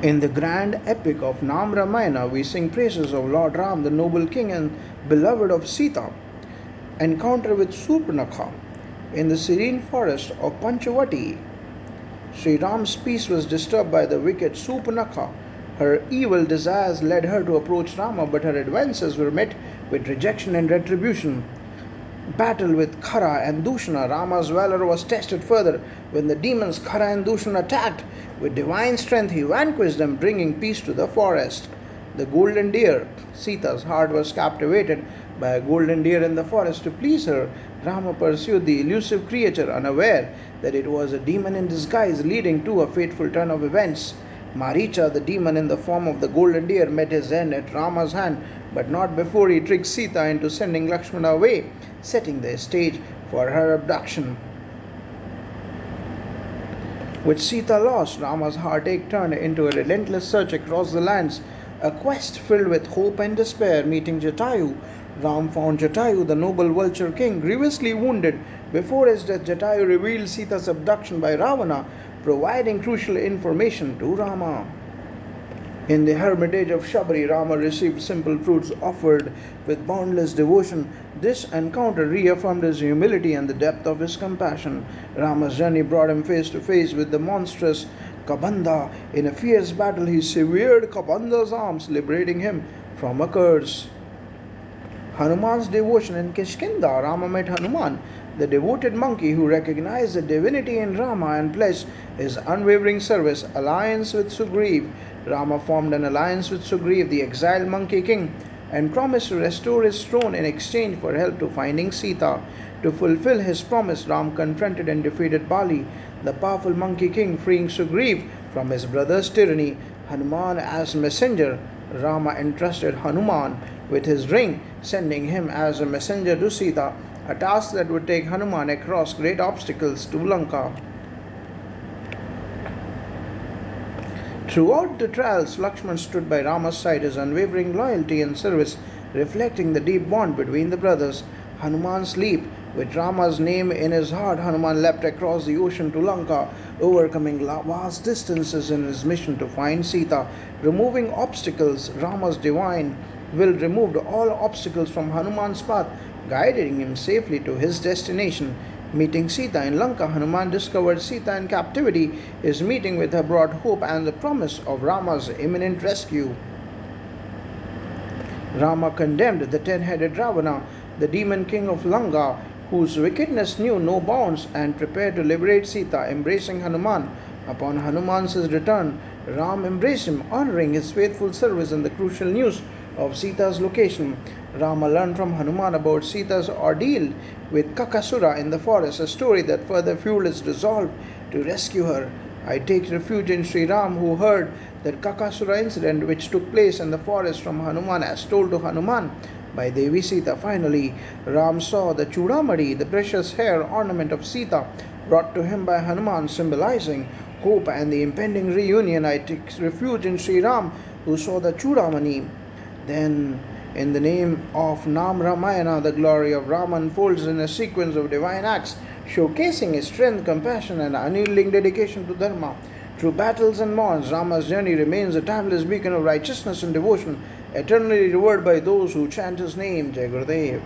In the grand epic of Nam Ramayana, we sing praises of Lord Ram, the noble king and beloved of Sita. Encounter with Surpanakha in the serene forest of Panchavati. Sri Ram's peace was disturbed by the wicked Surpanakha. Her evil desires led her to approach Rama, but her advances were met with rejection and retribution battle with Khara and Dushana, Rama's valor was tested further. When the demons Khara and Dushana attacked, with divine strength he vanquished them, bringing peace to the forest. The golden deer, Sita's heart was captivated by a golden deer in the forest. To please her, Rama pursued the elusive creature, unaware that it was a demon in disguise, leading to a fateful turn of events. Maricha, the demon in the form of the golden deer, met his end at Rama's hand, but not before he tricked Sita into sending Lakshmana away, setting the stage for her abduction. With Sita lost, Rama's heartache turned into a relentless search across the lands, a quest filled with hope and despair. Meeting Jatayu, Ram found Jatayu, the noble vulture king, grievously wounded. Before his death, Jatayu revealed Sita's abduction by Ravana, providing crucial information to Rama. In the hermitage of Shabri, Rama received simple fruits offered with boundless devotion. This encounter reaffirmed his humility and the depth of his compassion. Rama's journey brought him face to face with the monstrous Kabanda. In a fierce battle, he severed Kabanda's arms, liberating him from a curse. Hanuman's devotion in Kishkinda, Rama met Hanuman, the devoted monkey who recognized the divinity in Rama and pledged his unwavering service. Alliance with Sugriv, Rama formed an alliance with Sugriv, the exiled monkey king, and promised to restore his throne in exchange for help to finding Sita. To fulfill his promise, Ram confronted and defeated Bali, the powerful monkey king, freeing Sugriv from his brother's tyranny. Hanuman as messenger, Rama entrusted Hanuman with his ring, sending him as a messenger to Sita, a task that would take Hanuman across great obstacles to Lanka. Throughout the trials, Lakshman stood by Rama's side, his unwavering loyalty and service reflecting the deep bond between the brothers. Hanuman's leap, with Rama's name in his heart, Hanuman leapt across the ocean to Lanka, overcoming vast distances in his mission to find Sita. Removing obstacles, Rama's divine will removed all obstacles from Hanuman's path, guiding him safely to his destination. Meeting Sita in Lanka, Hanuman discovered Sita in captivity. His meeting with her brought hope and the promise of Rama's imminent rescue. Rama condemned the ten headed Ravana, the demon king of Lanka, whose wickedness knew no bounds, and prepared to liberate Sita, embracing Hanuman. Upon Hanuman's return, Ram embraced him, honoring his faithful service and the crucial news of Sita's location. Rama learned from Hanuman about Sita's ordeal with Kakasura in the forest, a story that further fueled his resolve to rescue her. I take refuge in Sri Ram, who heard that Kakasura incident which took place in the forest from Hanuman as told to Hanuman by Devi Sita. Finally, Ram saw the Chudamani, the precious hair ornament of Sita, brought to him by Hanuman, symbolizing hope and the impending reunion. I take refuge in Sri Ram, who saw the Chudamani. Then, in the name of Nam Ramayana, the glory of Ram unfolds in a sequence of divine acts, showcasing his strength, compassion, and unyielding dedication to Dharma. Through battles and mourns, Rama's journey remains a timeless beacon of righteousness and devotion, eternally revered by those who chant his name. Jai.